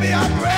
baby, I'm ready.